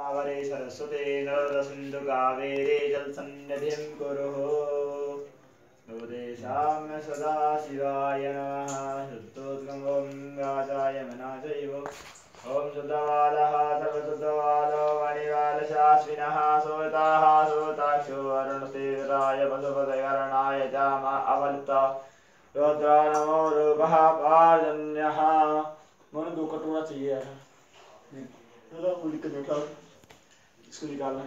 वरे सरस्वते नर्मदा सिन्धु कावेरे जलसन्निधिं कुरुः। देशाम्य सदा शिवाय नमः। शुद्धोद्गम ॐ गाचाय मना चैव ॐ शुद्धवालः सर्वशुद्धवालो मणिवालशाश्विनः सोताः सोताक्षो अवलित रुद्र नमो रूपः, पार्जन्यः। मन दो कटोरा चाहिए यार Isso que né?